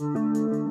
Música